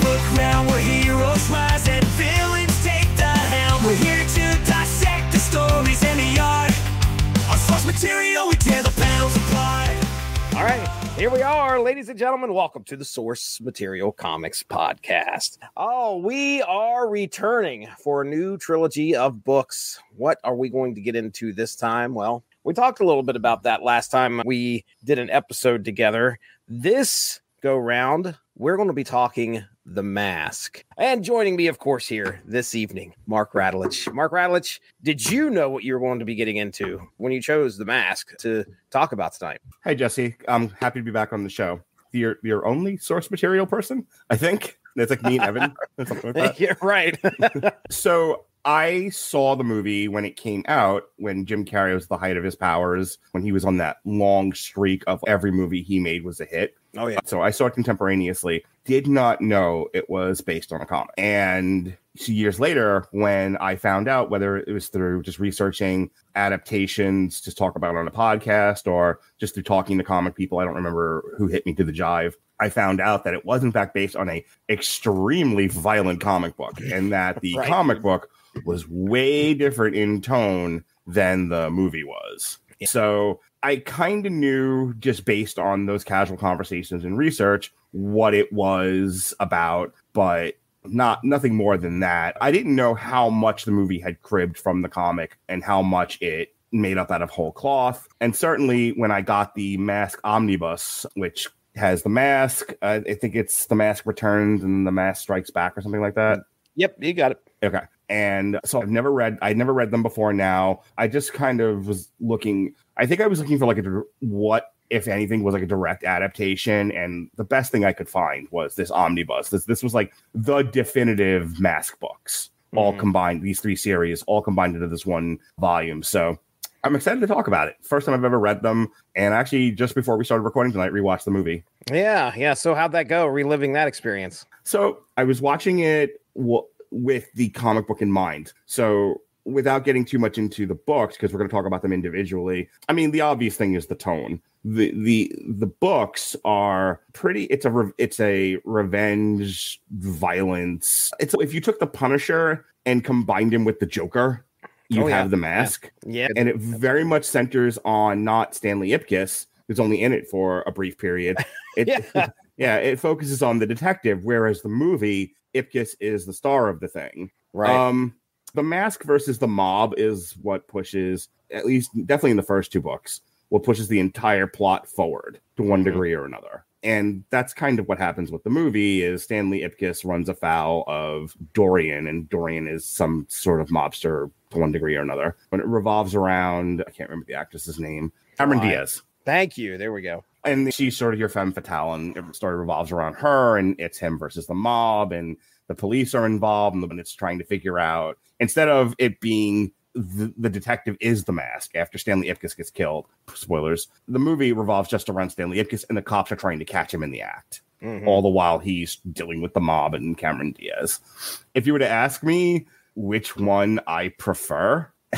Book realm where heroes rise and take the helm. We're here to dissect the stories and the art. On source material, we tear the panels apart. All right, here we are, ladies and gentlemen. Welcome to the Source Material Comics Podcast. Oh, we are returning for a new trilogy of books. What are we going to get into this time? Well, we talked a little bit about that last time we did an episode together. This go round, we're going to be talking The Mask. And joining me, of course, here this evening, Mark Radulich. Mark Radulich, did you know what you were going to be getting into when you chose The Mask to talk about tonight? Hey Jesse, I'm happy to be back on the show. You're your only source material person, I think. It's like me and Evan, or something like that. You're right. So I saw the movie when it came out, when Jim Carrey was the height of his powers, when he was on that long streak of every movie he made was a hit. Oh, yeah. So I saw it contemporaneously. Did not know it was based on a comic. And two years later, when I found out whether it was through just researching adaptations to talk about on a podcast or just through talking to comic people, I don't remember who hit me to the jive. I found out that it was in fact based on a extremely violent comic book, and that the Right. comic book was way different in tone than the movie was. So I kind of knew just based on those casual conversations and research what it was about, but not nothing more than that. I didn't know how much the movie had cribbed from the comic and how much it made up out of whole cloth. And certainly when I got the Mask Omnibus, which has the mask, uh, I think it's the mask returns and the mask strikes back or something like that. Yep, you got it. Okay. And so I've never read I'd never read them before now. I just kind of was looking I think I was looking for like a what if anything was like a direct adaptation and the best thing I could find was this omnibus. This this was like the definitive mask books all Mhm. combined these three series all combined into this one volume. So I'm excited to talk about it. First time I've ever read them and actually just before we started recording tonight rewatched the movie. Yeah, yeah. So how'd that go? Reliving that experience. So I was watching it w- with the comic book in mind. So without getting too much into the books, because we're going to talk about them individually. I mean, the obvious thing is the tone. The the the books are pretty. It's a re- it's a revenge violence. It's if you took the Punisher and combined him with the Joker, you Oh, yeah. have the mask Yeah. and it very much centers on not Stanley Ipkiss, who's only in it for a brief period. It, Yeah. yeah. it focuses on the detective, whereas the movie Ipkiss is the star of the thing. right. Um, the mask versus the mob is what pushes, at least definitely in the first two books, what pushes the entire plot forward to one Mhm. degree or another. And that's kind of what happens with the movie is Stanley Ipkiss runs afoul of Dorian, and Dorian is some sort of mobster to one degree or another. when it revolves around I can't remember the actress's name. Cameron? Diaz. Thank you. There we go. And she's sort of your femme fatale, and the story revolves around her, and it's him versus the mob, and the police are involved, and it's trying to figure out instead of it being the, the detective is the mask after Stanley Ipkiss gets killed. Spoilers. The movie revolves just around Stanley Ipkiss, and the cops are trying to catch him in the act Mhm. all the while he's dealing with the mob and Cameron Diaz. If you were to ask me which one I prefer,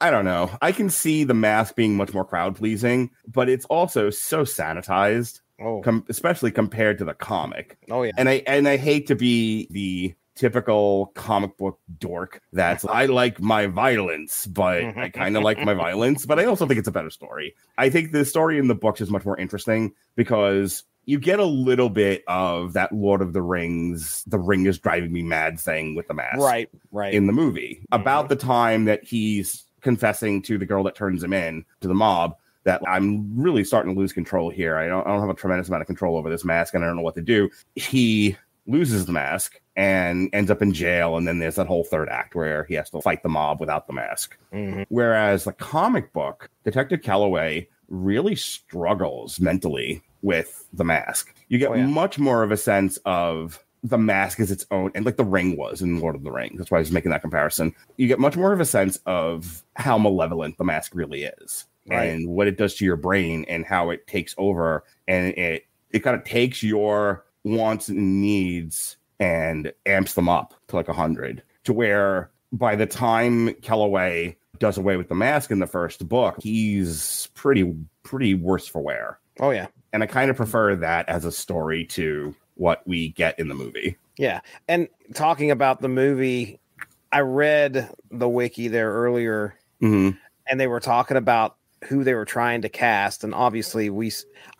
I don't know. I can see the mask being much more crowd pleasing, but it's also so sanitized, Oh, com- especially compared to the comic. oh yeah. And I and I hate to be the typical comic book dork that's I like my violence, but I kind of like my violence, but I also think it's a better story. I think the story in the books is much more interesting because you get a little bit of that Lord of the Rings, the ring is driving me mad thing with the mask Right, right. in the movie about mm-hmm. the time that he's confessing to the girl that turns him in to the mob that I'm really starting to lose control here. I don't, I don't have a tremendous amount of control over this mask and I don't know what to do. He loses the mask and ends up in jail. And then there's that whole third act where he has to fight the mob without the mask. Mhm. Whereas the comic book, Detective Kellaway really struggles mentally with the mask. You get Oh, yeah. much more of a sense of the mask is its own, and like the ring was in Lord of the Rings. That's why I was making that comparison. You get much more of a sense of how malevolent the mask really is, Right. and what it does to your brain, and how it takes over, and it it kind of takes your wants and needs and amps them up to like a hundred, to where by the time Kellaway does away with the mask in the first book, he's pretty pretty worse for wear. Oh yeah. And I kind of prefer that as a story to what we get in the movie. Yeah. And talking about the movie, I read the wiki there earlier Mm-hmm. and they were talking about who they were trying to cast and obviously we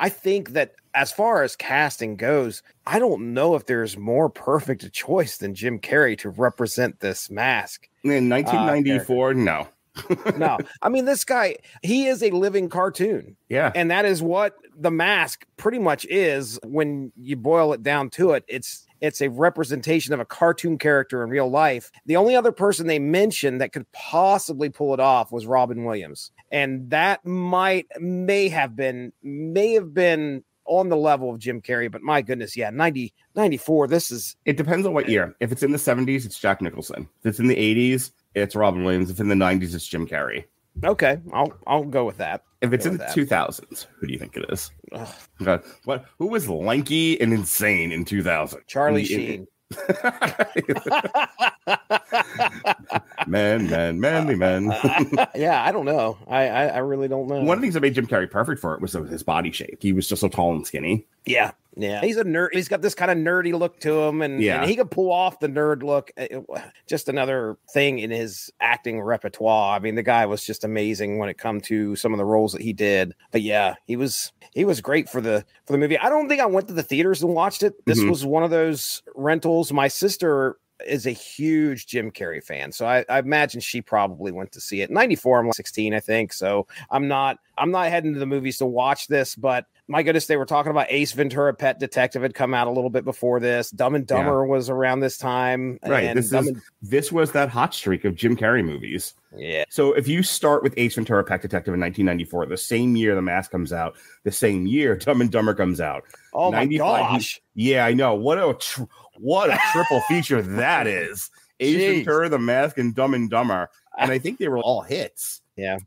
i think that as far as casting goes, I don't know if there's more perfect a choice than Jim Carrey to represent this mask. In uh, 1994, no. No. I mean this guy, he is a living cartoon. Yeah. And that is what the mask pretty much is when you boil it down to it. It's it's a representation of a cartoon character in real life. The only other person they mentioned that could possibly pull it off was Robin Williams. And that might may have been may have been on the level of Jim Carrey, but my goodness, yeah, 90 94 this is It depends on what year. If it's in the 70s, it's Jack Nicholson. If it's in the 80s, it's Robin Williams. If in the 90s, it's Jim Carrey. Okay. I'll I'll go with that. If it's in the 2000s, who do you think it is? Okay. What? Who was lanky and insane in 2000? Charlie In- Sheen. man, man, manly man. Uh, uh, uh, yeah, I don't know. I, I I really don't know. One of the things that made Jim Carrey perfect for it was his body shape. He was just so tall and skinny. Yeah, yeah. He's a nerd. He's got this kind of nerdy look to him, and, Yeah. and he could pull off the nerd look. Just another thing in his acting repertoire. I mean, the guy was just amazing when it come to some of the roles that he did. But yeah, he was he was great for the for the movie. I don't think I went to the theaters and watched it. This Mhm. was one of those rentals. My sister is a huge Jim Carrey fan, so I, I imagine she probably went to see it. '94, I'm like 16, I think. So I'm not I'm not heading to the movies to watch this, but my goodness, they were talking about Ace Ventura: Pet Detective had come out a little bit before this. Dumb and Dumber was around this time, Right. And this Dumb is this was that hot streak of Jim Carrey movies. yeah, So if you start with Ace Ventura: Pet Detective in 1994, the same year The Mask comes out, the same year Dumb and Dumber comes out. Oh my 95, he- gosh, Yeah, I know. What a tr- what a triple feature that is. Ace Jeez. Ventura, The Mask, and Dumb and Dumber. And I ah. think they were all hits. yeah.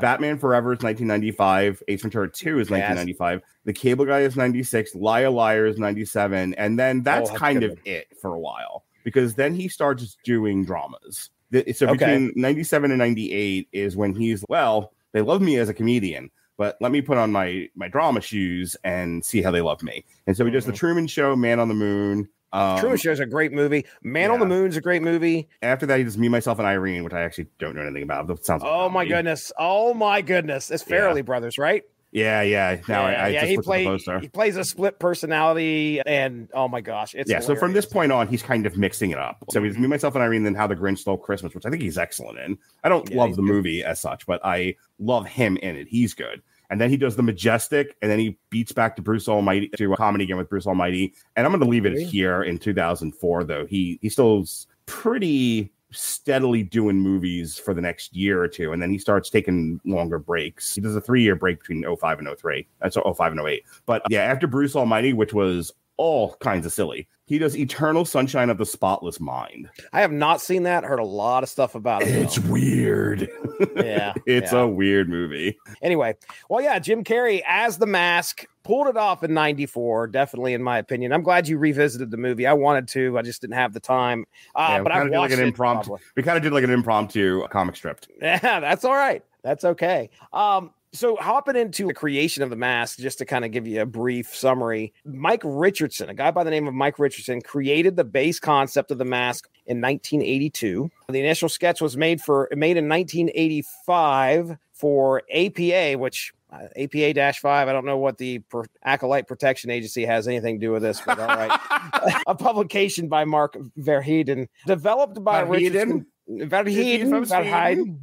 Batman Forever is 1995. Ace Ventura 2 is Yes. 1995. The Cable Guy is 96. Liar Liar is 97. And then that's, Oh, that's kind good of it for a while because then he starts doing dramas. So Okay. between 97 and 98 is when he's, well, they love me as a comedian. But let me put on my my drama shoes and see how they love me. And so he does the Mhm. Truman Show, Man on the Moon. Um, Truman is a great movie. Man on the Moon is a great movie. After that, he does Me, Myself, and Irene, which I actually don't know anything about. That sounds. like Oh my comedy. goodness! Oh my goodness! It's Yeah. Brothers, right? Yeah, yeah. Now yeah, I, I yeah, just he looked the plays poster. he plays a split personality, and oh my gosh, it's yeah, so from this point on, he's kind of mixing it up. So he's me, myself, and Irene, then How the Grinch Stole Christmas, which I think he's excellent in. I don't Yeah, love the good. movie as such, but I love him in it. He's good. And then he does the Majestic, and then he beats back to Bruce Almighty to a comedy again with Bruce Almighty. And I'm going to leave it Really? here in 2004, though. He he still's pretty steadily doing movies for the next year or two, and then he starts taking longer breaks. He does a three year break between 05 and 03. That's 05 and 08. But yeah, after Bruce Almighty, which was all kinds of silly. He does Eternal Sunshine of the Spotless Mind. I have not seen that. Heard a lot of stuff about it. It's though. weird. Yeah, it's yeah. a weird movie. Anyway, well, yeah, Jim Carrey as the mask pulled it off in 94, definitely, in my opinion. I'm glad you revisited the movie. I wanted to, I just didn't have the time. Uh, Yeah, but I kinda like an impromptu- probably. We kind of did like an impromptu comic strip. Yeah, that's all right. That's okay. Um, so hopping into the creation of the mask, just to kind of give you a brief summary, Mike Richardson, a guy by the name of Mike Richardson, created the base concept of the mask in 1982. The initial sketch was made for made in 1985 for APA, which uh, APA dash five. I don't know what the per- Acolyte Protection Agency has anything to do with this, but all right. a publication by Mark Verheiden, developed by Verheiden? Richardson. Verheiden, Verheiden,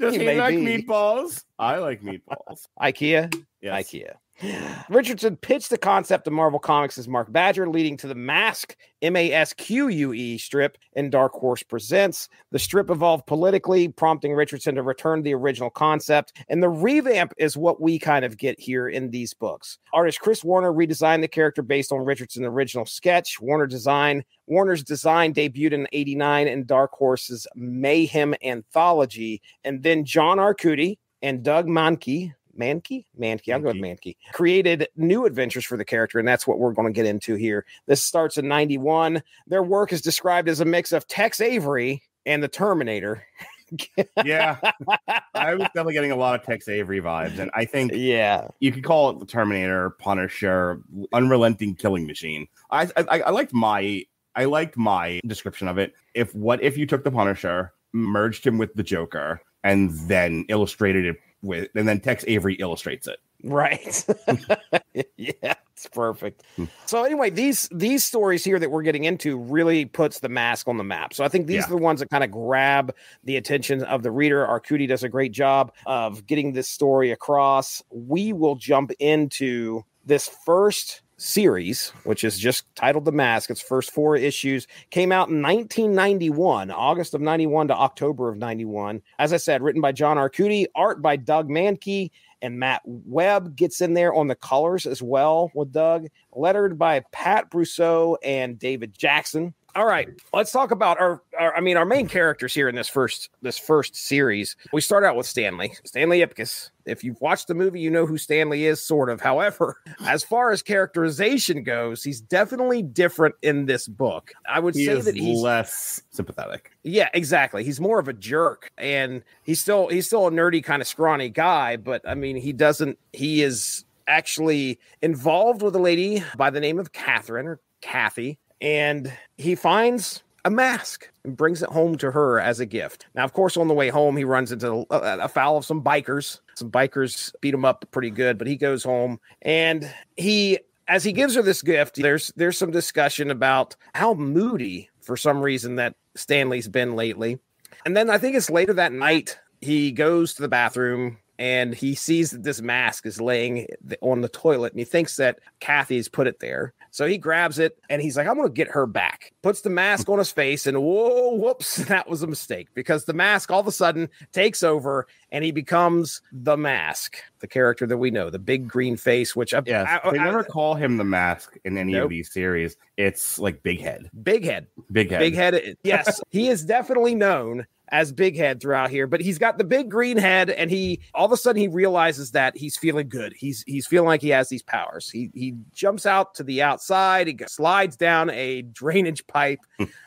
Does He he, like be. meatballs? I like meatballs. IKEA, Yes. IKEA. Richardson pitched the concept of Marvel Comics as Mark Badger, leading to the Mask M A S Q U E strip in Dark Horse Presents. The strip evolved politically, prompting Richardson to return to the original concept. And the revamp is what we kind of get here in these books. Artist Chris Warner redesigned the character based on Richardson's original sketch. Warner design Warner's design debuted in 89 in Dark Horse's Mayhem anthology. And then John Arcudi and Doug Mahnke, Mahnke, Mahnke, I'll go with Mahnke, created new adventures for the character, and that's what we're going to get into here. This starts in 91. Their work is described as a mix of Tex Avery and the Terminator. yeah, I was definitely getting a lot of Tex Avery vibes, and I think yeah, you could call it the Terminator, Punisher, unrelenting killing machine. I, I I liked my I liked my description of it. If what if you took the Punisher, merged him with the Joker, and then illustrated it with, and then Tex Avery illustrates it. Right. yeah, it's perfect. Hmm. So anyway, these these stories here that we're getting into really puts the mask on the map. So I think these Yeah. are the ones that kind of grab the attention of the reader. Arcudi does a great job of getting this story across. We will jump into this first series, which is just titled The Mask. Its first four issues came out in 1991, August of 91 to October of 91. As I said, written by John Arcudi, art by Doug Mahnke, and Matt Webb gets in there on the colors as well with Doug, lettered by Pat Brousseau and David Jackson. All right, let's talk about our, our I mean our main characters here in this first this first series. We start out with Stanley, Stanley Ipkiss. If you've watched the movie, you know who Stanley is sort of. However, as far as characterization goes, he's definitely different in this book. I would He say that he's less sympathetic. yeah, exactly. He's more of a jerk, and he's still he's still a nerdy kind of scrawny guy. But I mean, he doesn't. He is actually involved with a lady by the name of Catherine or Kathy, and he finds a mask and brings it home to her as a gift. Now, of course, on the way home, he runs into a, a foul of some bikers. Some bikers beat him up pretty good, but he goes home and he as he gives her this gift, there's there's some discussion about how moody for some reason that Stanley's been lately. And then I think it's later that night he goes to the bathroom and he sees that this mask is laying on the toilet and he thinks that Kathy's put it there. So he grabs it and he's like, I'm going to get her back. Puts the mask on his face and whoa, whoops, that was a mistake because the mask all of a sudden takes over and he becomes the mask, the character that we know, the big green face, which I, Yes, I- they I- never call him the mask in any Nope. of these series. It's like Big Head. big head. Big Head. Big head. Yes, he is definitely known as Big Head throughout here, but he's got the big green head, and he all of a sudden he realizes that he's feeling good. He's he's feeling like he has these powers. He he jumps out to the outside. He slides down a drainage pipe,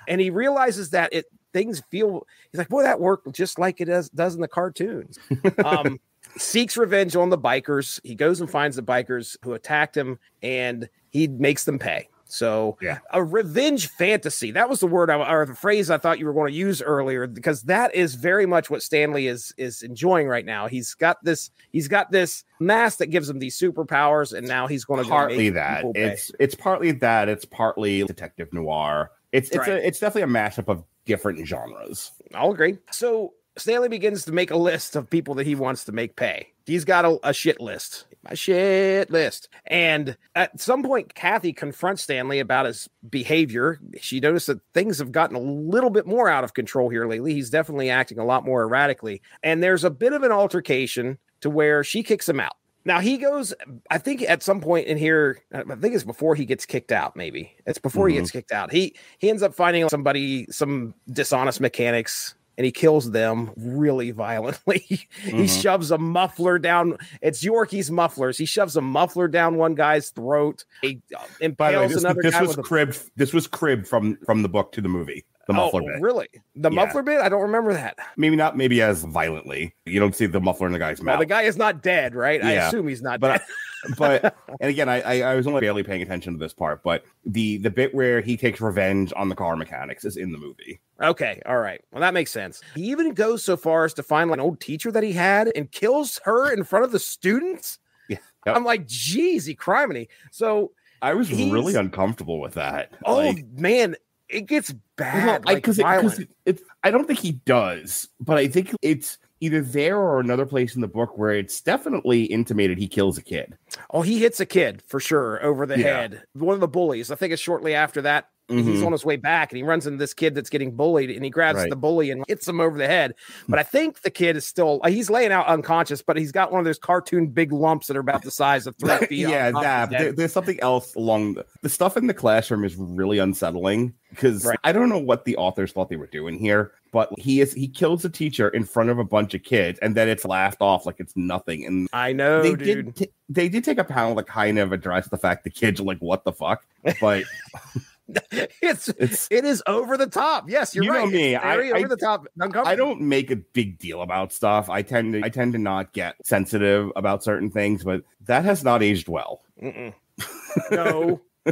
and he realizes that it things feel. He's like, boy, that worked just like it does does in the cartoons. Um, seeks revenge on the bikers. He goes and finds the bikers who attacked him, and he makes them pay. So Yeah. a revenge fantasy. That was the word I, or the phrase I thought you were going to use earlier because that is very much what Stanley is is enjoying right now. He's got this he's got this mask that gives him these superpowers and now he's going to partly that. It's it's partly that. It's partly detective noir. It's it's Right. a it's definitely a mashup of different genres. I'll agree. So Stanley begins to make a list of people that he wants to make pay. He's got a, a shit list, a shit list. And at some point, Kathy confronts Stanley about his behavior. She noticed that things have gotten a little bit more out of control here lately. He's definitely acting a lot more erratically. And there's a bit of an altercation to where she kicks him out. Now he goes, I think at some point in here, I think it's before he gets kicked out, maybe. It's before he Mhm. gets kicked out. He he ends up finding somebody, some dishonest mechanics, and he kills them really violently. he Mhm. shoves a muffler down. It's Yorkie's mufflers. He shoves a muffler down one guy's throat. He uh, the way, this, another this guy was with a. This was crib from from the book to the movie. The muffler oh, bit. really? The Yeah. muffler bit? I don't remember that. Maybe not. Maybe as violently. You don't see the muffler in the guy's Well, mouth. the guy is not dead, right? I assume he's not but dead. but and again I, I was only barely paying attention to this part, but the the bit where he takes revenge on the car mechanics is in the movie. Okay, all right. Well, that makes sense. He even goes so far as to find like an old teacher that he had and kills her in front of the students. Yeah. Yep. I'm like, geez, criminy. So, I was really uncomfortable with that. oh Like, man, it gets bad. I like, because violent. it, it, I don't think he does, but I think it's either there or another place in the book where it's definitely intimated he kills a kid. oh, he hits a kid for sure over the Yeah. head. One of the bullies. I think it's shortly after that. He's Mhm. on his way back and he runs into this kid that's getting bullied and he grabs Right. the bully and hits him over the head. But I think the kid is still he's laying out unconscious, but he's got one of those cartoon big lumps that are about the size of three feet. yeah, on top of that. his but head. There, there's something else along the, the stuff in the classroom is really unsettling because Right. I don't know what the authors thought they were doing here, but he is he kills the teacher in front of a bunch of kids, and then it's laughed off like it's nothing. And I know, they dude. did t- they did take a panel to kind of address the fact the kids are like, "What the fuck?" But it's It's it is over the top. Yes, you're You know right. me, It's very I- over I- the top. I don't make a big deal about stuff. I tend to I tend to not get sensitive about certain things, but that has not aged well. Mm-mm. No,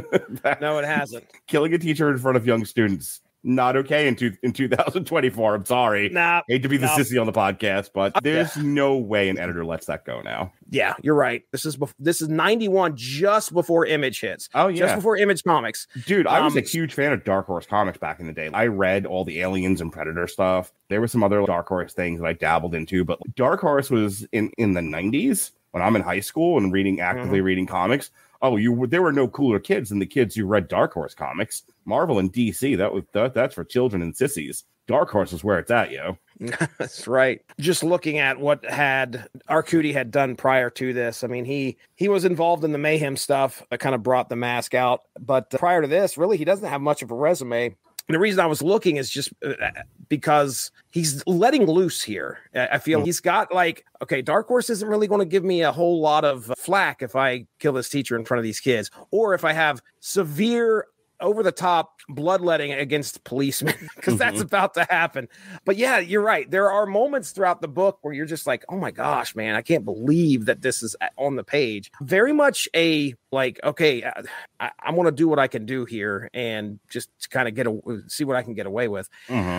no, it hasn't. Killing a teacher in front of young students not okay in two, in 2024. I'm sorry. Nah, Hate to be the No. sissy on the podcast, but there's no way an editor lets that go now. yeah, you're right. This is bef- this is 91, just before Image hits. Oh yeah. Just before Image Comics. Dude, I was Um, a huge fan of Dark Horse comics back in the day. I read all the Aliens and Predator stuff. There were some other Dark Horse things that I dabbled into, but Dark Horse was in in the 90s when I'm in high school and reading actively reading comics. Oh, you there were no cooler kids than the kids who read Dark Horse comics. Marvel and DC, that was that, that's for children and sissies. Dark Horse is where it's at, yo. That's right. Just looking at what had Arcudi had done prior to this. I mean, he he was involved in the mayhem stuff that kind of brought the mask out. But prior to this, really, he doesn't have much of a resume. And the reason I was looking is just uh, uh because he's letting loose here. I I feel mm. he's got like, okay, Dark Horse isn't really going to give me a whole lot of uh, flack if I kill this teacher in front of these kids, or if I have severe over the top bloodletting against policemen because that's about to happen. But yeah, you're right. There are moments throughout the book where you're just like, oh my gosh, man, I can't believe that this is on the page. Very much a like, okay, uh, I, I want to do what I can do here and just kind of get a, see what I can get away with.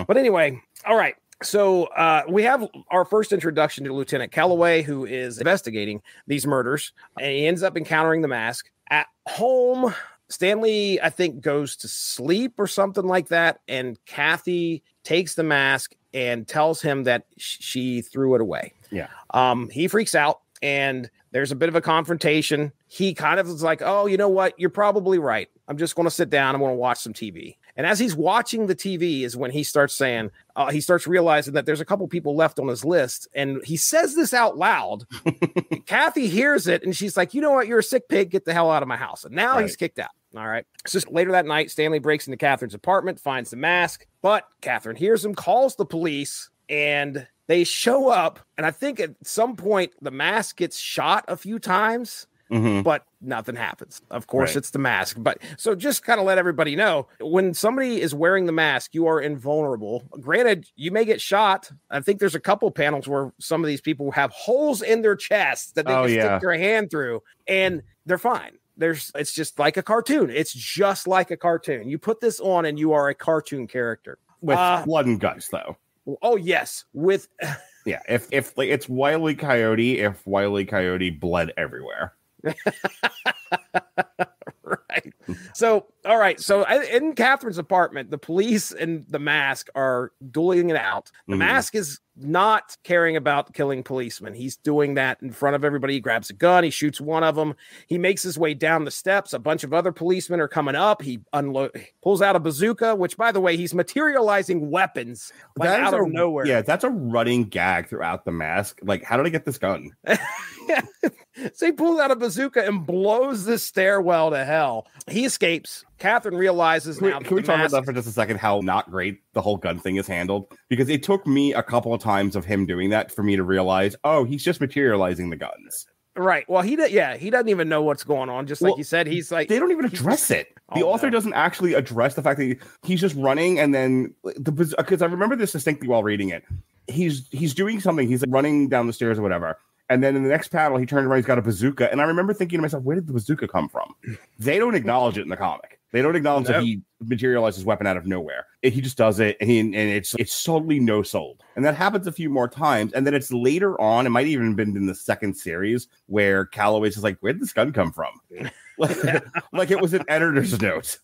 But anyway, all right. So uh, we have our first introduction to Lieutenant Kellaway, who is investigating these murders, and he ends up encountering the mask at home. Stanley, I think, goes to sleep or something like that, and Kathy takes the mask and tells him that she threw it away. Yeah. Um, he freaks out, and there's a bit of a confrontation. He kind of is like, "Oh, you know what? You're probably right. I'm just going to sit down. I'm going to watch some TV." And as he's watching the TV, is when he starts saying, uh, he starts realizing that there's a couple people left on his list, and he says this out loud. Kathy hears it, and she's like, "You know what? You're a sick pig. Get the hell out of my house." And now he's kicked out. All right. So later that night, Stanley breaks into Catherine's apartment, finds the mask, but Catherine hears him, calls the police, and they show up. And I think at some point the mask gets shot a few times, Mhm. but nothing happens. Of course, Right. it's the mask. But so just kind of let everybody know when somebody is wearing the mask, you are invulnerable. Granted, you may get shot. I think there's a couple panels where some of these people have holes in their chest that they Oh, can yeah. stick their hand through, and they're fine. There's it's just like a cartoon. It's just like a cartoon. You put this on and you are a cartoon character. With Uh, blood and guts, though. Oh yes, with Yeah, if if like it's Wiley Coyote, if Wiley Coyote bled everywhere. right. So, all right. So, in Catherine's apartment, the police and the mask are dueling it out. The Mhm. mask is not caring about killing policemen. He's doing that in front of everybody. He grabs a gun, he shoots one of them. He makes his way down the steps. A bunch of other policemen are coming up. He unload pulls out a bazooka, which by the way, he's materializing weapons like out of nowhere. Yeah, that's a running gag throughout the mask. Like, how did I get this gun? so he pulls out a bazooka and blows the stairwell to hell. He escapes. Catherine realizes Can we, now. can we talk about that for just a second? How not great the whole gun thing is handled? Because it took me a couple of times of him doing that for me to realize, oh, he's just materializing the guns. Right. Well, he did. Yeah, he doesn't even know what's going on. Just like Well, you said, he's like, They don't even address it. The Oh, author no. doesn't actually address the fact that he- he's just running, and then the because I remember this distinctly while reading it. He's he's doing something. He's like running down the stairs or whatever. And then in the next panel, he turns around. He's got a bazooka, and I remember thinking to myself, "Where did the bazooka come from?" They don't acknowledge it in the comic. They don't acknowledge that he materialized his weapon out of nowhere. He just does it, and, he, and it's it's totally no sold. And that happens a few more times, and then it's later on. It might even have been in the second series where Kellaway's just like, "Where did this gun come from?" like, like it was an editor's note.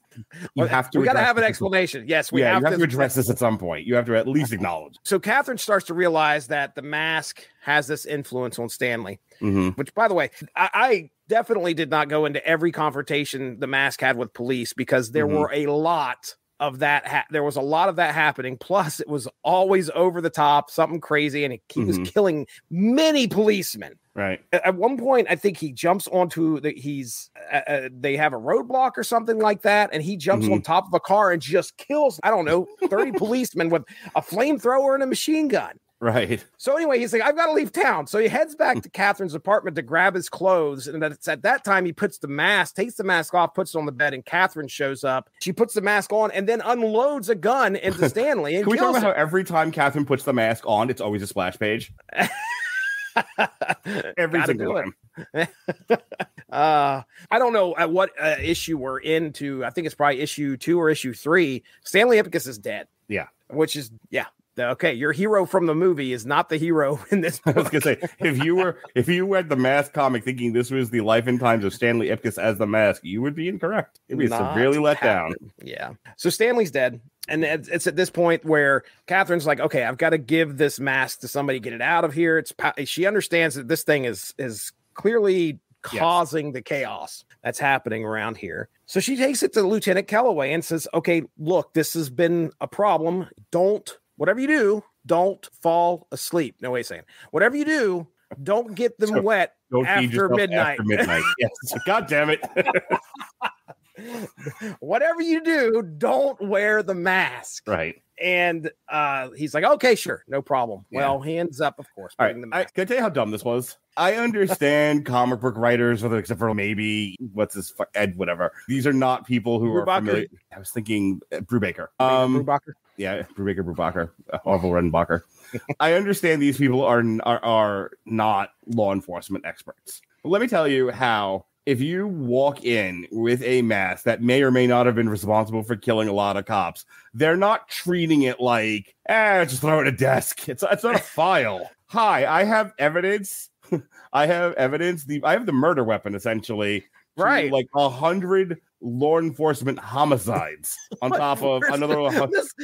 You have to. we got to have an explanation. Yes, we yeah, have, you have to, to address this at some point. You have to at least acknowledge. So Catherine starts to realize that the mask has this influence on Stanley. Mhm. Which, by the way, I, I definitely did not go into every confrontation the mask had with police because there Mhm. were a lot of that. Ha- there was a lot of that happening. Plus, it was always over the top, something crazy, and he, he was Mhm. killing many policemen. Right. At at one point, I think he jumps onto the. He's uh, uh, they have a roadblock or something like that, and he jumps Mm-hmm. on top of a car and just kills. I don't know, thirty policemen with a flamethrower and a machine gun. Right. So anyway, he's like, I've got to leave town. So he heads back to Catherine's apartment to grab his clothes. And it's at that time he puts the mask, takes the mask off, puts it on the bed, and Catherine shows up. She puts the mask on and then unloads a gun into Stanley and Can we talk about him. how every time Catherine puts the mask on, it's always a splash page? Every single time. uh i don't know at what uh, issue we're into i think it's probably issue two or issue three stanley ipkiss is dead Yeah. which is yeah okay your hero from the movie is not the hero in this I was gonna say if you were if you read the mask comic thinking this was the life and times of Stanley Ipkiss as the mask, you would be incorrect. You'd be Not severely let down. yeah so stanley's dead and it's, at this point where catherine's like okay i've got to give this mask to somebody get it out of here it's she understands that this thing is is clearly Yes. causing the chaos that's happening around here. So she takes it to Lieutenant Kellaway and says, Okay, look, this has been a problem. Don't, whatever you do, don't fall asleep. No way saying, whatever you do, don't get them So, wet after midnight. After midnight. yes. God damn it. whatever you do, don't wear the mask. right. And uh, he's like, Okay, sure, no problem. Yeah. Well, he ends up, of course, All right. I, can I tell you how dumb this was? I understand comic book writers, whether except for maybe what's this Ed, whatever. These are not people who are Brubaker. familiar. I was thinking uh, Brubaker. Um, Um, Brubaker. Yeah, Brubaker, Brubaker, uh, Orville Redenbacher. I understand these people are, are are not law enforcement experts. But let me tell you how. If you walk in with a mask that may or may not have been responsible for killing a lot of cops, they're not treating it like, ah, just throw it at a desk. It's it's not a file. Hi, I have evidence. I have evidence. The I have the murder weapon essentially. Right. like a hundred law enforcement homicides on top of another. this,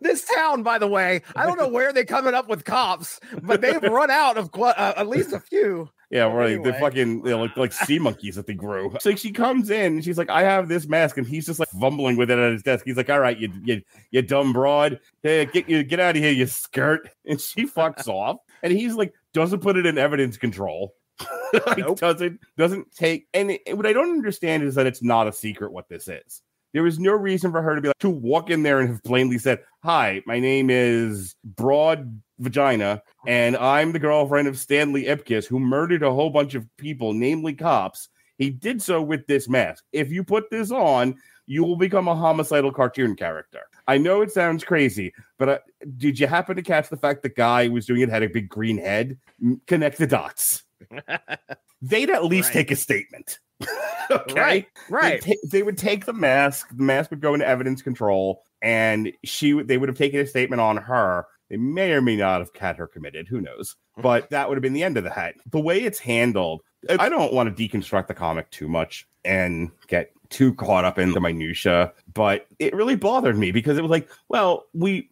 this town, by the way, I don't know where they're coming up with cops, but they've run out of uh, at least a few. Yeah, right. The anyway. fucking you know, like like sea monkeys that they grew. So she comes in and she's like, "I have this mask," and he's just like fumbling with it at his desk. He's like, "All right, you you you dumb broad, hey, get you get out of here, you skirt." And she fucks off, and he's like, doesn't put it in evidence control. Like, Nope. Doesn't doesn't take. And it- what I don't understand is that it's not a secret what this is. There was no reason for her to be like to walk in there and have plainly said, "Hi, my name is Broad Vagina, and I'm the girlfriend of Stanley Ipkiss, who murdered a whole bunch of people, namely cops. He did so with this mask. If you put this on, you will become a homicidal cartoon character. I know it sounds crazy, but uh, did you happen to catch the fact the guy who was doing it had a big green head? Connect the dots. They'd at least Right. take a statement. okay. Right, right. They'd they would take the mask. The mask would go into evidence control, and she would. They would have taken a statement on her. They may or may not have had her committed. Who knows? Mm-hmm. But that would have been the end of the hat. The way it's handled, I don't want to deconstruct the comic too much and get too caught up in the minutia, but it really bothered me because it was like, well, we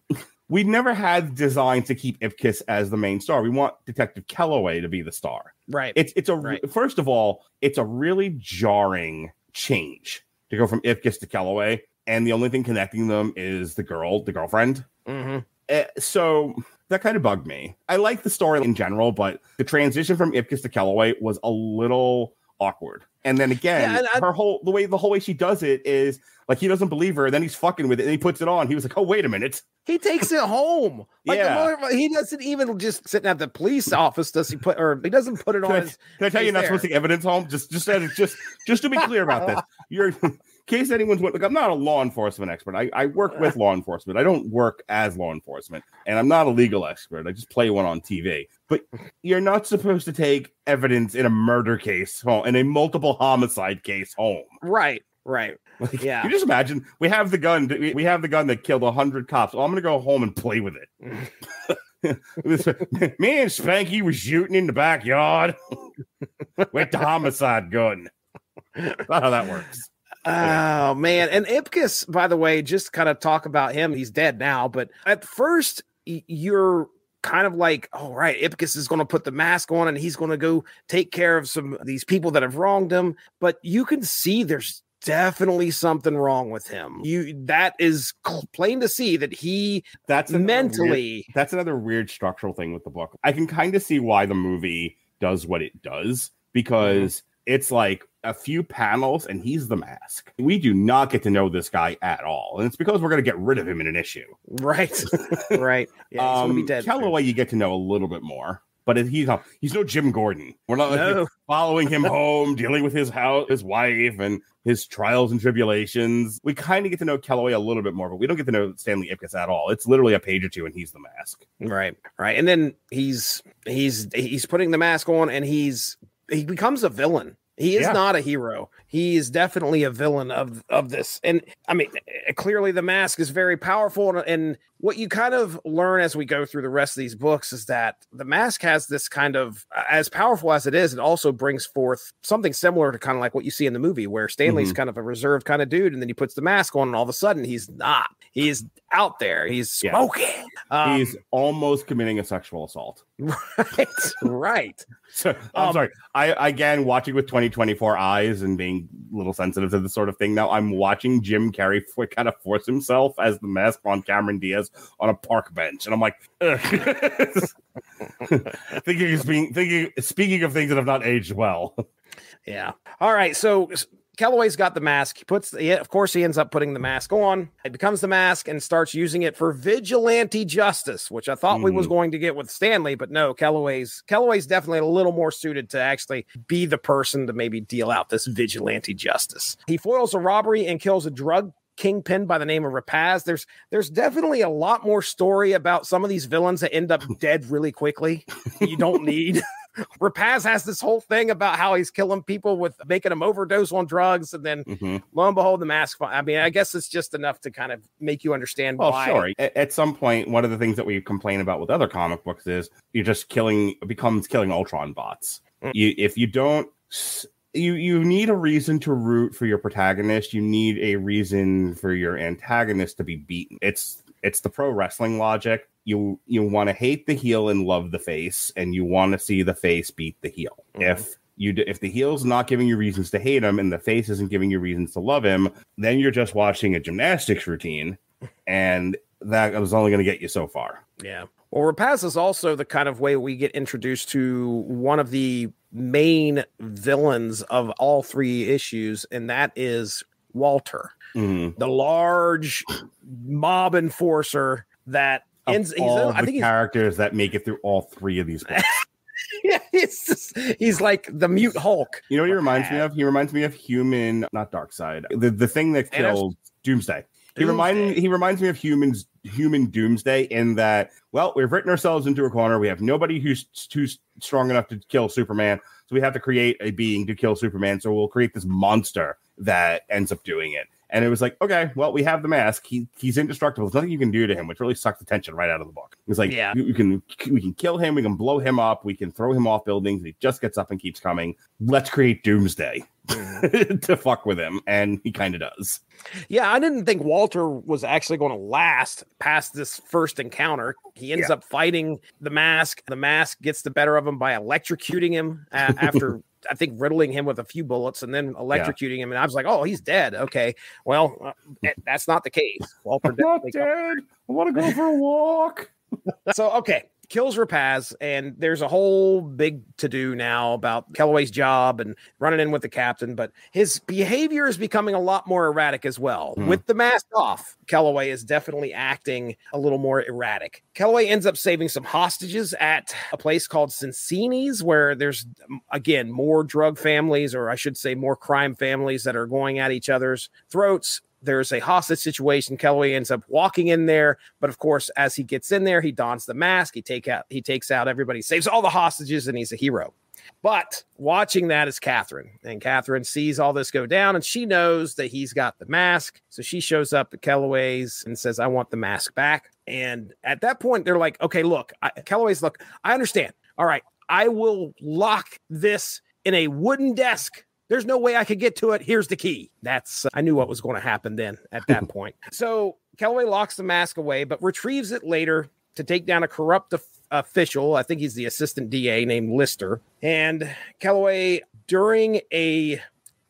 we never had designs to keep Ipkiss as the main star. We want Detective Kellaway to be the star. right. It's it's a Right. first of all, it's a really jarring change to go from Ipkiss to Kellaway, and the only thing connecting them is the girl, the girlfriend. Mhm. Uh, so that kind of bugged me. I like the story in general, but the transition from Ipkiss to Kellaway was a little awkward. And then again, Yeah, and I- her whole the way the whole way she does it is like he doesn't believe her, and then he's fucking with it, and he puts it on. He was like, "Oh, wait a minute." He takes it home. Like the Yeah. mother- he doesn't even just sitting at the police office. Does he put or he doesn't put it Can on I, his can I tell you, you're not supposed to take evidence home? Just, just, just, just to be clear about this, you're, case anyone's like, I'm not a law enforcement expert. I, I work with law enforcement. I don't work as law enforcement, and I'm not a legal expert. I just play one on TV. But you're not supposed to take evidence in a murder case home, in a multiple homicide case home. right, right. Like, Yeah. you just imagine we have the gun. We have the gun that killed hundred cops. Well, I'm gonna go home and play with it. Me and Spanky was shooting in the backyard with the homicide gun. That's how that works. Oh man, and Ipkiss, by the way, just kind of talk about him. He's dead now, but at first you're kind of like, oh right, Ipkiss is going to put the mask on and he's going to go take care of some of these people that have wronged him. But you can see there's definitely something wrong with him. You that is plain to see that he That's another weird- mentally, that's another weird structural thing with the book. I can kind of see why the movie does what it does mm-hmm. because it's like a few panels and he's the mask. We do not get to know this guy at all. And it's because we're going to get rid of him in an issue. Right. right. Yeah, he's um, be dead. Kellaway, you get to know a little bit more. But he's not, he's no Jim Gordon. We're not like, following him home, dealing with his house, his wife, and his trials and tribulations. We kind of get to know Kellaway a little bit more, but we don't get to know Stanley Ipkiss at all. It's literally a page or two, and he's the mask. Right, right. And then he's he's he's putting the mask on and he's he becomes a villain. He is Yeah. not a hero. He is definitely a villain of of this. And I mean, clearly the mask is very powerful and, and what you kind of learn as we go through the rest of these books is that the mask has this kind of as powerful as it is, it also brings forth something similar to kind of like what you see in the movie where Stanley's kind of a reserved kind of dude and then he puts the mask on and all of a sudden he's not. He's out there. He's Yeah. smoking. Um, he's almost committing a sexual assault. right, right. So I'm Um, sorry. I again watching with 2024 eyes and being a little sensitive to this sort of thing. Now I'm watching Jim Carrey for, kind of force himself as the mask on Cameron Diaz on a park bench, and I'm like, thinking of being thinking. Speaking of things that have not aged well. Yeah. All right. So s- Kellaway's got the mask. He puts, the, yeah, of course, he ends up putting the mask on. It becomes the mask and starts using it for vigilante justice, which I thought we was mm. going to get with Stanley, but no. Kellaway's Kellaway's definitely a little more suited to actually be the person to maybe deal out this vigilante justice. He foils a robbery and kills a drug kingpin by the name of Rapaz. There's there's definitely a lot more story about some of these villains that end up dead really quickly. You don't need. Rapaz has this whole thing about how he's killing people with making them overdose on drugs, and then Mhm. lo and behold, the mask. I mean, I guess it's just enough to kind of make you understand Well, why. sure. At, at some point, one of the things that we complain about with other comic books is you're just killing becomes killing Ultron bots. Mm. You if you don't you you need a reason to root for your protagonist. You need a reason for your antagonist to be beaten. It's it's the pro wrestling logic. You you want to hate the heel and love the face, and you want to see the face beat the heel. Mhm. If you if the heel's not giving you reasons to hate him and the face isn't giving you reasons to love him, then you're just watching a gymnastics routine and that was only going to get you so far. Yeah. Well, Rapaz is also the kind of way we get introduced to one of the main villains of all three issues, and that is Walter, Mhm. the large mob enforcer that Of ends. He's, all I the think characters that make it through all three of these books. yeah, he's, just- he's like the mute Hulk. You know what he reminds me of? He reminds me of human, not Darkseid. The the thing that killed Doomsday. He reminds he reminds me of humans human Doomsday in that well we've written ourselves into a corner. We have nobody who's too strong enough to kill Superman, so we have to create a being to kill Superman. So we'll create this monster that ends up doing it. And it was like, okay, well, we have the mask. He he's indestructible. There's nothing you can do to him, which really sucked the tension right out of the book. It's like, Yeah. you, you can we can kill him, we can blow him up, we can throw him off buildings. He just gets up and keeps coming. Let's create Doomsday mm-hmm. to fuck with him, and he kind of does. Yeah, I didn't think Walter was actually going to last past this first encounter. He ends up fighting the mask. The mask gets the better of him by electrocuting him after, I think, riddling him with a few bullets and then electrocuting him. And I was like, oh, he's dead. Okay. Well, uh, that's not the case. Walter I'm not dead. I want to go for a walk. so okay kills rapaz and there's a whole big to do now about Kellaway's job and running in with the captain but his behavior is becoming a lot more erratic as well. Mhm. with the mask off Kellaway is definitely acting a little more erratic. Kellaway ends up saving some hostages at a place called Cincini's where there's again more drug families or I should say more crime families that are going at each other's throats there's a hostage situation. Kellaway ends up walking in there, but of course, as he gets in there, he dons the mask. He take out he takes out everybody, saves all the hostages, and he's a hero. But watching that is Catherine, and Catherine sees all this go down, and she knows that he's got the mask. So she shows up at Kellaway's and says, "I want the mask back." And at that point, they're like, "Okay, look, Kellaway's look. I understand. All right, I will lock this in a wooden desk there's no way I could get to it. Here's the key. That's uh, I knew what was going to happen then at that point. So Kellaway locks the mask away, but retrieves it later to take down a corrupt of- official. I think he's the assistant DA named Lister. And Kellaway, during a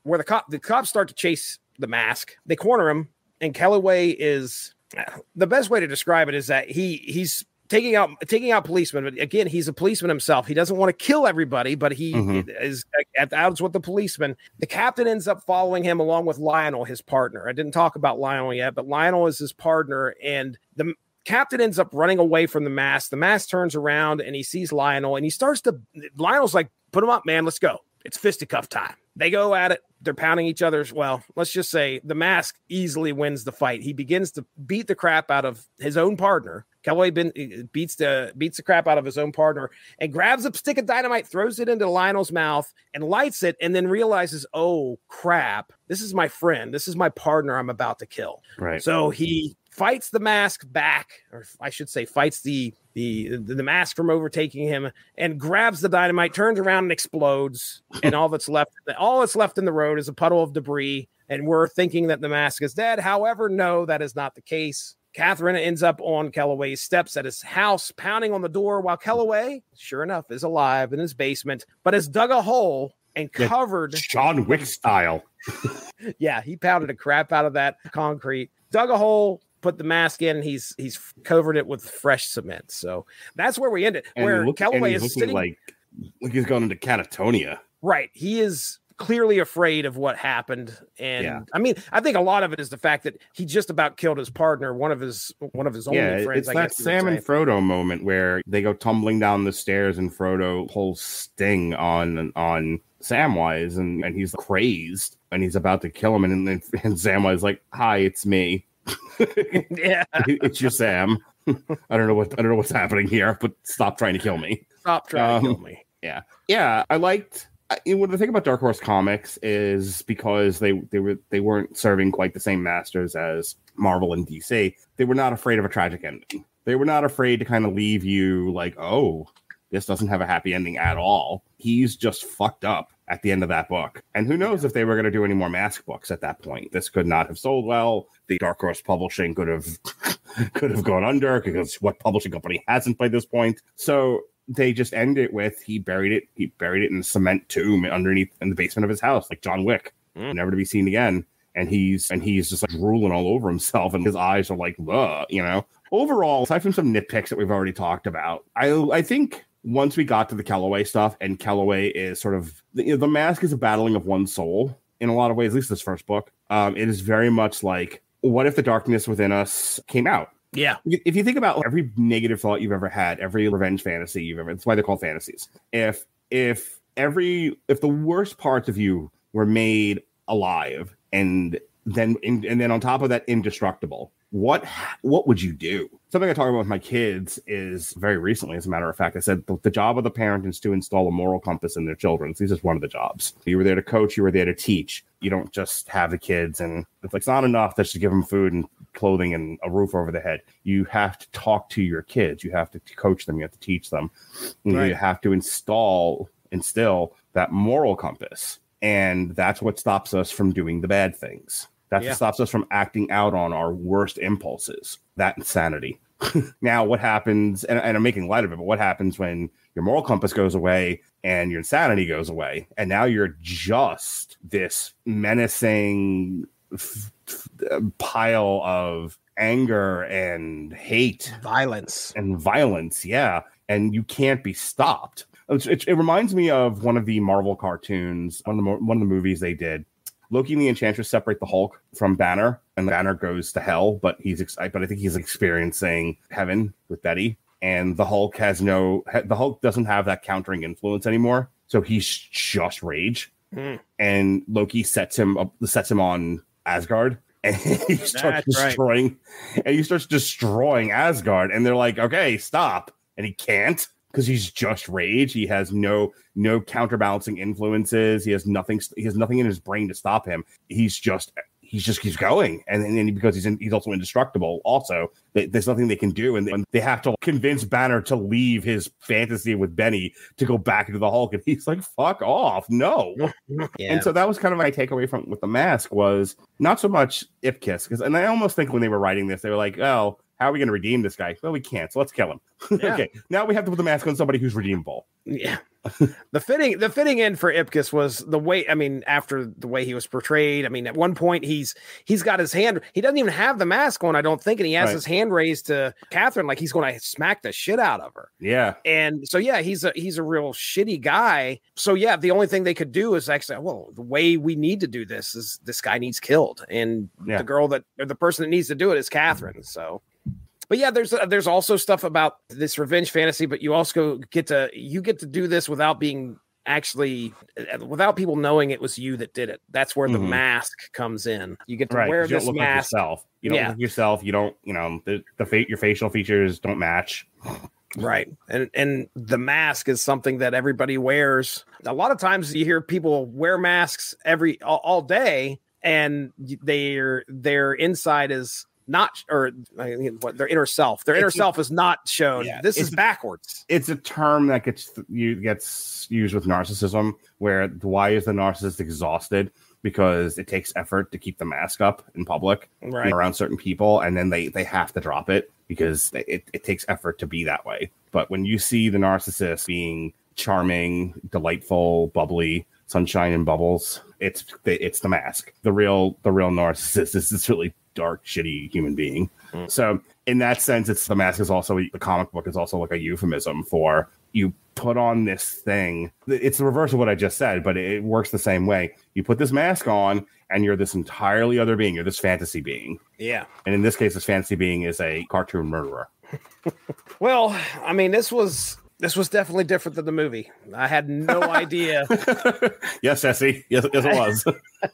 where the cop the cops start to chase the mask, they corner him, and Kellaway is uh, the best way to describe it is that he he's taking out taking out policemen. But again, he's a policeman himself. He doesn't want to kill everybody, but he Mhm. is at odds with the policeman. The captain ends up following him along with Lionel, his partner. I didn't talk about Lionel yet, but Lionel is his partner, and the captain ends up running away from the mass The mass turns around and he sees Lionel, and he starts to. Lionel's like, "Put him up, man. Let's go. It's fisticuff time." They go at it. They're pounding each other's. Well, let's just say the mask easily wins the fight. He begins to beat the crap out of his own partner. Kellaway bin, uh, beats the beats the crap out of his own partner and grabs a stick of dynamite, throws it into Lionel's mouth, and lights it, and then realizes, oh crap, this is my friend, this is my partner I'm about to kill. Right. So he fights the mask back, or I should say, fights the the the mask from overtaking him, and grabs the dynamite, turns around and explodes, and all that's left, all that's left in the road is a puddle of debris. And we're thinking that the mask is dead. However, no, that is not the case. Catherine ends up on Kellaway's steps at his house, pounding on the door while Kellaway, sure enough, is alive in his basement, but has dug a hole and Yeah. covered John Wick style. yeah, he pounded a crap out of that concrete, dug a hole, put the mask in. He's he's covered it with fresh cement. So that's where we ended. And where look, and Kellaway is sitting like like he's going into catatonia. right. He is clearly afraid of what happened, and Yeah. I mean, I think a lot of it is the fact that he just about killed his partner, one of his one of his only yeah, friends. it's I that Sam and. Frodo moment where they go tumbling down the stairs and Frodo pulls Sting on on Samwise and, and he's crazed and he's about to kill him and then and Samwise like, "Hi, it's me. Yeah, it's your Sam. I don't know what I don't know what's happening here, but stop trying to kill me." stop trying to Um, kill me. Yeah, yeah, I liked. I, you know, the thing about Dark Horse Comics is because they they were they weren't serving quite the same masters as Marvel and DC. They were not afraid of a tragic ending. They were not afraid to kind of leave you like, oh, this doesn't have a happy ending at all. He's just fucked up at the end of that book. And who knows if they were going to do any more mask books at that point. This could not have sold well. The Dark Horse Publishing could have could have gone under because what publishing company hasn't by this point? So they just end it with he buried it he buried it in a cement tomb underneath in the basement of his house like john wick Mm. never to be seen again and he's and he's just like drooling all over himself and his eyes are like you know overall aside from some nitpicks that we've already talked about i i think once we got to the Kellaway stuff and Kellaway is sort of the, you know, the mask is a battling of one soul in a lot of ways at least this first book. Um it is very much like what if the darkness within us came out? Yeah, if you think about every negative thought you've ever had, every revenge fantasy you've ever, that's why they're called fantasies. If if every if the worst parts of you were made alive and then in, and then on top of that indestructible, what what would you do? Something I talk about with my kids is very recently, as a matter of fact, I said the, the job of the parent is to install a moral compass in their children. This is one of the jobs. You were there to coach, you were there to teach. You don't just have the kids and if it's not enough that's to give them food and clothing and a roof over the head. You have to talk to your kids. You have to coach them. You have to teach them. Right. You have to install, instill that moral compass. And that's what stops us from doing the bad things. That's Yeah. stops us from acting out on our worst impulses. That insanity. now, what happens, and, and I'm making light of it, but what happens when your moral compass goes away and your insanity goes away? And now you're just this menacing f- f- uh, pile of anger and hate violence. and violence yeah and you can't be stopped it, it reminds me of one of the marvel cartoons one of the one of the movies they did loki and the enchantress separate the hulk from banner and banner goes to hell but he's ex- but i think he's experiencing heaven with betty and the hulk has no the hulk doesn't have that countering influence anymore so he's just rage Hmm. and loki sets him up sets him on asgard and he starts That's right. destroying and he starts destroying Asgard, and they're like, "Okay, stop!" And he can't because he's just rage. He has no no counterbalancing influences. He has nothing. He has nothing in his brain to stop him. He's just he's just keeps going, and then because he's in, he's also indestructible. Also, they, there's nothing they can do, and they, they have to convince Banner to leave his fantasy with Benny to go back into the Hulk, and he's like, "Fuck off, no." Yeah, And so that was kind of my takeaway from with the mask was not so much Ipkiss because and I almost think when they were writing this they were like, oh, how are we going to redeem this guy? Well, we can't, so let's kill him. Yeah. okay, now we have to put the mask on somebody who's redeemable. yeah, the fitting the fitting in for Ipkiss was the way I mean after the way he was portrayed I mean at one point he's he's got his hand he doesn't even have the mask on I don't think and he has Right. his hand raised to Catherine like he's going to smack the shit out of her Yeah. and so yeah he's a he's a real shitty guy so yeah the only thing they could do is actually well the way we need to do this is this guy needs killed and Yeah. the girl that or the person that needs to do it is Catherine so but yeah, there's uh, there's also stuff about this revenge fantasy, but you also get to you get to do this without being actually uh, without people knowing it was you that did it. That's where the Mhm. mask comes in. You get to Right. wear 'cause you don't this look like mask. yourself. You don't Yeah. look like yourself. You don't, you know, the, the fa- your facial features don't match. Right. And and the mask is something that everybody wears. A lot of times you hear people wear masks every all, all day and their their inside is not or I mean, what their inner self. Their inner a- self is not shown. Yeah, this is backwards. It's a term that gets you gets used with narcissism, where why is the narcissist exhausted? Because it takes effort to keep the mask up in public Right. around certain people, and then they they have to drop it because it, it takes effort to be that way. But when you see the narcissist being charming, delightful, bubbly, sunshine and bubbles, it's it's the mask. The real the real narcissist is this really dark, shitty human being. Mm. So in that sense, it's the mask is also the comic book is also like a euphemism for you put on this thing. It's the reverse of what I just said, but it works the same way. You put this mask on, and you're this entirely other being. You're this fantasy being, Yeah. and in this case, this fantasy being is a cartoon murderer. Well, I mean, this was this was definitely different than the movie. I had no idea. yes, Essie. Yes, yes, it was.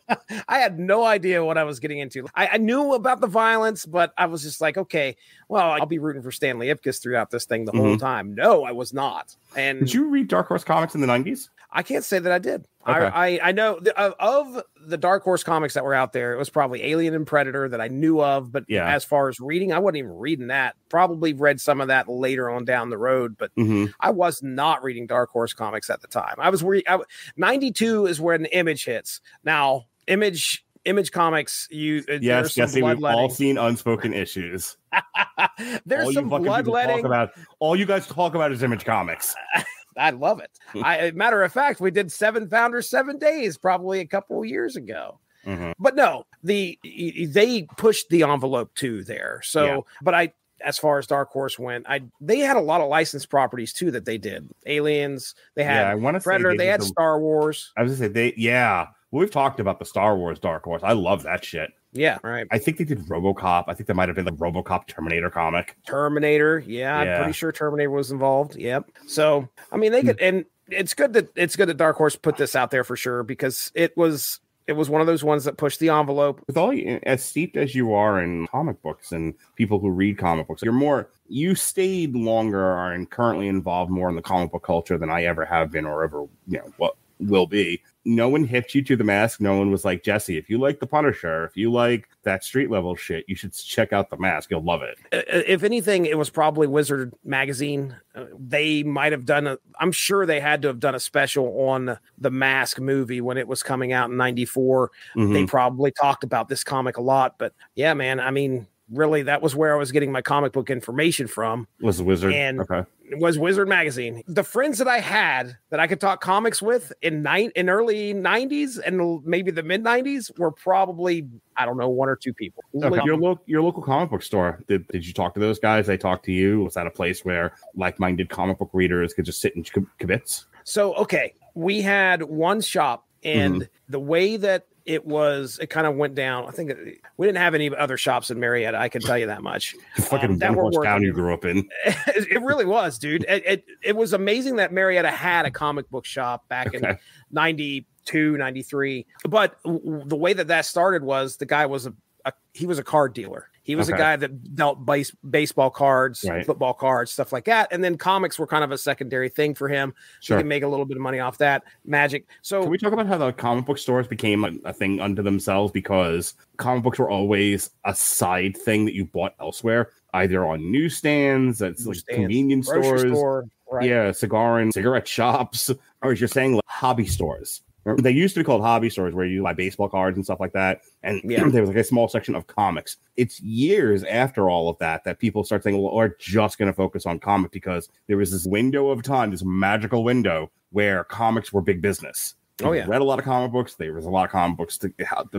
I had no idea what I was getting into. I, I knew about the violence, but I was just like, okay, well, I'll be rooting for Stanley Ipkiss throughout this thing the whole mm-hmm. time. No, I was not. And Did you read Dark Horse comics in the nineties? I can't say that I did. Okay. I, I I know the, of, of the Dark Horse comics that were out there, it was probably Alien and Predator that I knew of. But Yeah. as far as reading, I wasn't even reading that. Probably read some of that later on down the road, but Mm-hmm. I was not reading Dark Horse comics at the time. I was re- I, 92 is when Image hits. Now, Image Image Comics, you uh, Yes, Jesse. We've all seen unspoken issues. there's all some you fucking people talk bloodletting. about. All you guys talk about is Image Comics. I love it. I matter of fact, we did Seven Founders Seven Days probably a couple of years ago. Mhm. But no, the they pushed the envelope too there. So, Yeah. but I as far as Dark Horse went, I they had a lot of licensed properties too that they did. Aliens, they had Yeah, I want to Predator, they did had Star Wars. I was gonna say they. Yeah, we've talked about the Star Wars Dark Horse. I love that shit. Yeah, right. I think they did RoboCop. I think there might have been the RoboCop Terminator comic. Terminator. Yeah, I'm pretty sure Terminator was involved. Yep. So I mean, they Hmm. could, and it's good that it's good that Dark Horse put this out there for sure because it was it was one of those ones that pushed the envelope. With all you, as steeped as you are in comic books and people who read comic books, you're more. You stayed longer and currently involved more in the comic book culture than I ever have been or ever you know what will be. No one hipped you to the mask. No one was like Jesse. If you like the Punisher, if you like that street level shit, you should check out the mask. You'll love it. If anything, it was probably Wizard magazine. Uh, they might have done a. I'm sure they had to have done a special on the Mask movie when it was coming out in '94. Mhm. They probably talked about this comic a lot. But yeah, man, I mean, really, that was where I was getting my comic book information from. was the wizard. and- okay. Was Wizard magazine. The friends that I had that I could talk comics with in nine in early '90s and maybe the mid '90s were probably I don't know one or two people. Okay. Your, lo- your local comic book store. Did, did you talk to those guys? They talked to you. Was that a place where like-minded comic book readers could just sit and kib- kibitz? So, okay, we had one shop, and Mm-hmm. the way that it was, it kind of went down. I think it, we didn't have any other shops in Marietta. I can tell you that much. Fucking Um, that were town you grew up in. it it really was, dude. It, it, it was amazing that Marietta had a comic book shop back in Okay. 92, 93. But w- the way that that started was the guy was a, a he was a card dealer. He was a guy that dealt base, baseball cards, Right. football cards, stuff like that. And then comics were kind of a secondary thing for him. Sure. He could make a little bit of money off that. Magic. So Can we talk about how the comic book stores became a, a thing unto themselves because comic books were always a side thing that you bought elsewhere, either on newsstands, that's like convenience stores, store, right? yeah, cigar and cigarette shops, or as you're saying, like hobby stores. They used to be called hobby stores where you buy baseball cards and stuff like that. And Yeah. there was like a small section of comics. It's years after all of that that people start saying, well, we're just going to focus on comic because there was this window of time, this magical window where comics were big business. Oh, yeah. read a lot of comic books. There was a lot of comic books to,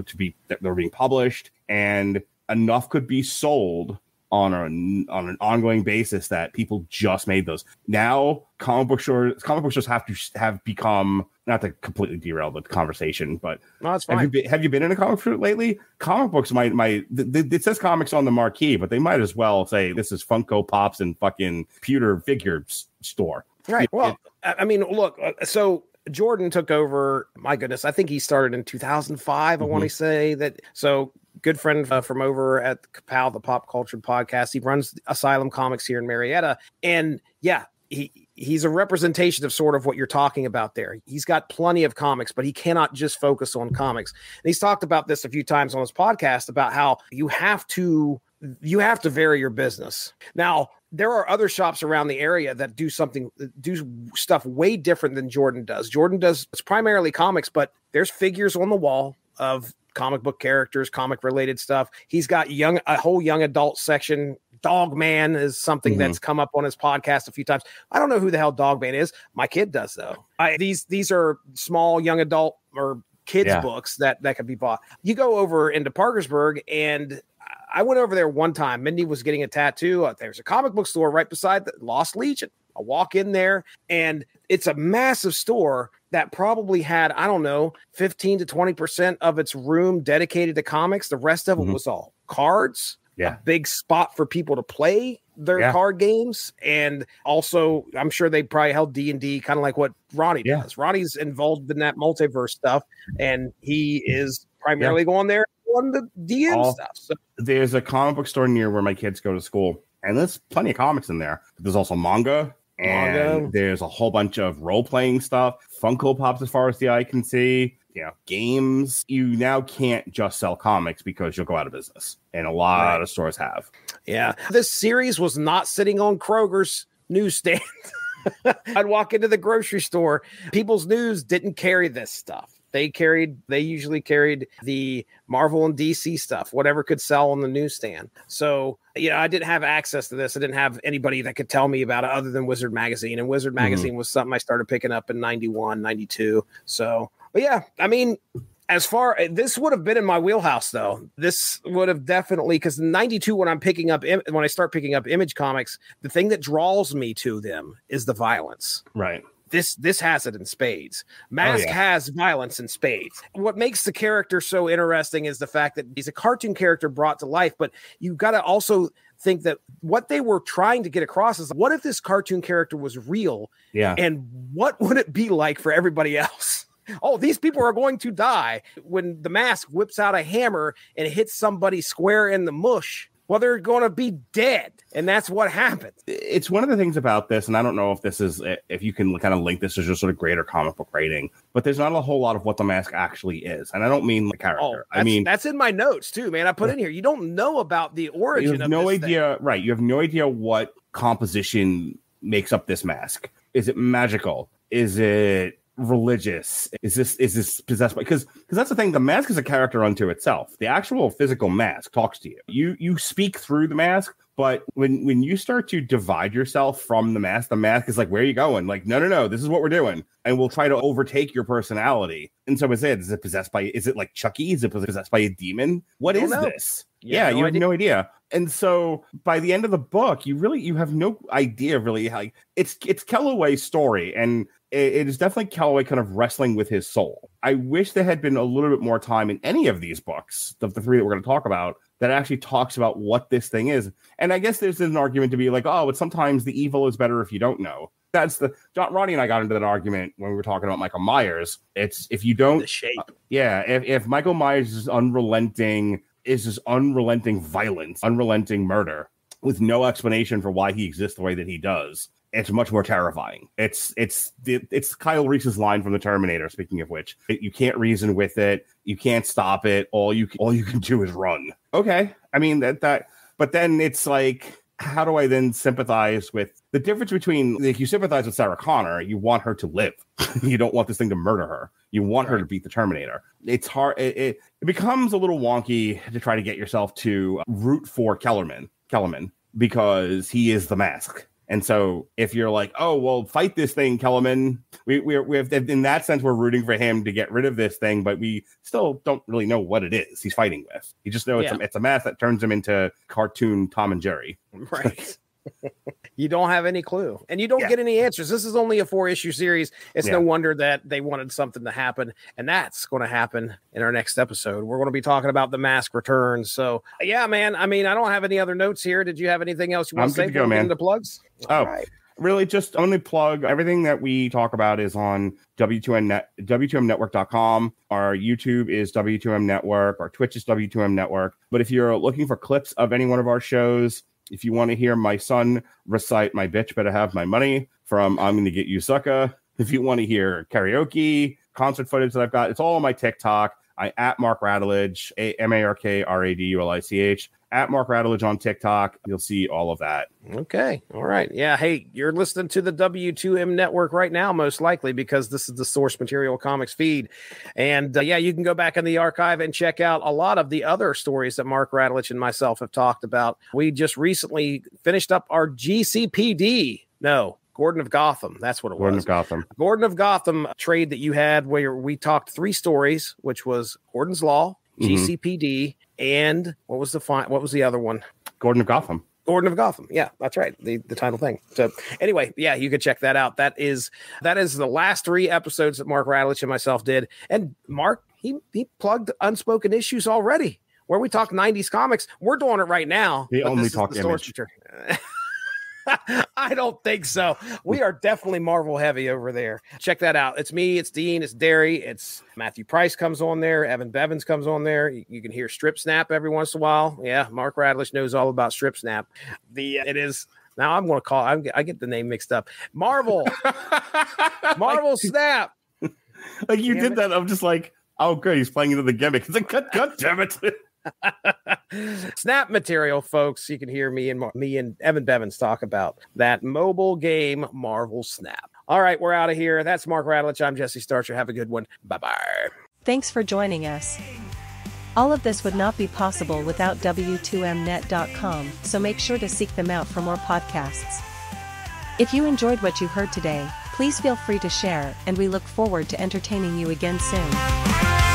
to be that were being published, and enough could be sold on an on an ongoing basis that people just made those. Now, comic book stores comic book stores have to have become not to completely derail the conversation, but No, it's have you been have you been in a comic store lately? Comic books might might th- th- it says comics on the marquee, but they might as well say this is Funko Pops and fucking pewter figure s- store. Right. It- Well, I I mean, look, uh, so Jordan took over. My goodness, I think he started in 2005. I want Mm-hmm. to say that. So, good friend uh, from over at Kapow, the Pop Culture Podcast. He runs Asylum Comics here in Marietta, and yeah, he he's a representation of sort of what you're talking about there. He's got plenty of comics, but he cannot just focus on comics. And he's talked about this a few times on his podcast about how you have to you have to vary your business. Now, there are other shops around the area that do something do stuff way different than Jordan does. Jordan does it's primarily comics, but there's figures on the wall of comic book characters, comic related stuff. He's got young a whole young adult section. Dog Man is something Mhm. that's come up on his podcast a few times. I don't know who the hell Dog Man is. My kid does though. I, these these are small young adult or kids Yeah. books that that can be bought. You go over into Parkersburg and I went over there one time. Mindy was getting a tattoo. Uh, There's a comic book store right beside the Lost Legion. I walk in there and it's a massive store that probably had, I don't know, 15 to 20% of its room dedicated to comics. The rest of it Mhm. was all cards, Yeah. a big spot for people to play their Yeah. card games. And also, I'm sure they probably held D&D kind of like what Ronnie Yeah. does. Ronnie's involved in that multiverse stuff and he is primarily going there on the DM All- stuff. So There's a comic book store near where my kids go to school, and there's plenty of comics in there. There's also manga, and Manga. there's a whole bunch of role playing stuff, Funko Pops, as far as the eye can see. You know, games. You now can't just sell comics because you'll go out of business, and a lot Right. of stores have. Yeah. This series was not sitting on Kroger's newsstand. I'd walk into the grocery store. People's News didn't carry this stuff. They carried, they usually carried the Marvel and DC stuff, whatever could sell on the newsstand. So, you know, I didn't have access to this. I didn't have anybody that could tell me about it other than Wizard Magazine. And Wizard mm-hmm. Magazine was something I started picking up in 91, 92. So, but yeah, I mean, as far eh, this would have been in my wheelhouse though this would have definitely because 92 when i'm picking up when i start picking up image comics the thing that draws me to them is the violence Right. this this has it in spades oh, mask yeah. has violence in spades what makes the character so interesting is the fact that he's a cartoon character brought to life but you've got to also think that what they were trying to get across is what if this cartoon character was real Yeah. and what would it be like for everybody else? Oh, these people are going to die when the mask whips out a hammer and hits somebody square in the mush. Well, they're going to be dead, and that's what happens. it's one of the things about this, and I don't know if this is eh, if you can kind of link this as just sort of greater comic book writing, but there's not a whole lot of what the mask actually is, and I don't mean the oh, character. Oh, I mean, that's in my notes too, man. I put in here. You don't know about the origin you have of no this thing. idea, right? You have no idea what composition makes up this mask. Is it magical? Is it religious? Is this is this possessed by? Because because that's the thing. The mask is a character unto itself. The actual physical mask talks to you. You you speak through the mask. But when when you start to divide yourself from the mask, the mask is like, "Where are you going?" Like, no, no, no. This is what we're doing, and we'll try to overtake your personality. And so I said, is it? Is it possessed by? Is it like Chucky? Is it possessed by a demon? What is know. this? You yeah, have no you have idea. no idea. And so by the end of the book, you really you have no idea really how it's it's Kellaway's story, and it, it is definitely Kellaway kind of wrestling with his soul. I wish there had been a little bit more time in any of these books, of the three that we're going to talk about, that actually talks about what this thing is. And I guess there's an argument to be like, oh, but sometimes the evil is better if you don't know. That's the John Ronnie and I got into that argument when we were talking about Michael Myers. It's if you don't The shape. Uh, yeah, if, if Michael Myers is unrelenting, is this unrelenting violence, unrelenting murder, with no explanation for why he exists the way that he does, it's much more terrifying. It's it's it's Kyle Reese's line from the Terminator. Speaking of which, you can't reason with it, you can't stop it. All you can, all you can do is run. Okay, I mean that that, but then it's like how do I then sympathize with the difference between like you sympathize with Sarah Connor, you want her to live. you don't want this thing to murder her. You want her to beat the Terminator. It's hard. It, it, it becomes a little wonky to try to get yourself to root for Kellerman, Kellerman, because he is the mask. And so if you're like, oh, well, fight this thing, Kellerman, we, we're, we have, in that sense, we're rooting for him to get rid of this thing, but we still don't really know what it is he's fighting with. You just know it's, Yeah. a, it's a mask that turns him into cartoon Tom and Jerry. Right. You don't have any clue and you don't Yeah. get any answers. This is only a four issue series. It's no wonder that they wanted something to happen. And that's going to happen in our next episode. We're going to be talking about the mask returns. So, yeah, man. I mean, I don't have any other notes here. Did you have anything else you want I'm to say? good to go, before we get man. into plugs? Oh, All right. really just only plug everything that we talk about is on w2m net w2mnetwork.com our youtube is w2m network our twitch is w2m network but if you're looking for clips of any one of our shows if you want to hear my son recite my bitch better have my money from i'm gonna get you sucker if you want to hear karaoke concert footage that i've got it's all on my tiktok i at mark radulich a m-a-r-k-r-a-d-u-l-i-c-h at mark radulich on tiktok you'll see all of that Okay. All right. Yeah. Hey, you're listening to the W2M network right now, most likely, because this is the source material comics feed. And uh, yeah, you can go back in the archive and check out a lot of the other stories that Mark Radulich and myself have talked about. We just recently finished up our GCPD. No, Gordon of Gotham. That's what it Gordon was. Gordon of Gotham. Gordon of Gotham trade that you had where we talked three stories, which was Gordon's Law. Mm-hmm. GCPD, and what was the fi- what was the other one? Gordon of Gotham. Gordon of Gotham. Yeah, that's right. The the title thing. So anyway, yeah, you can check that out. That is that is the last three episodes that Mark Radulich and myself did. And Mark, he he plugged unspoken issues already. Where we talk 90s comics, we're doing it right now. But only talk the image. I don't think so. We are definitely Marvel heavy over there. Check that out. It's me, it's Dean, it's Derry, it's Matthew Price comes on there, Evan Bevins comes on there. You, you can hear Strip Snap every once in a while. Yeah, Mark Radulich knows all about Strip Snap. The uh, it is now I'm going to call. I'm, I get the name mixed up. Marvel, Marvel Snap. Like you Damn did it. that. I'm just like, oh, great, He's playing into the gimmick. It's like, God, God damn it. Snap material, folks. You can hear me and me and Evan Bevins talk about that mobile game, Marvel Snap. All right, we're out of here. That's Mark Radulich. I'm Jesse Starcher. Have a good one. Bye bye. Thanks for joining us. All of this would not be possible without W2Mnet.com, so make sure to seek them out for more podcasts. If you enjoyed what you heard today, please feel free to share, and we look forward to entertaining you again soon.